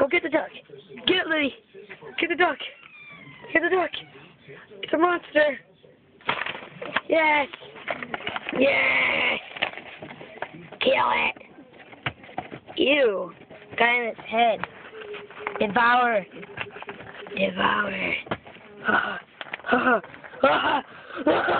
Go get the duck. Get it, Liddy. Get the duck. Get the duck. It's a monster. Yes. Yes. Kill it. Ew. Guy in its head. Devour. Devour.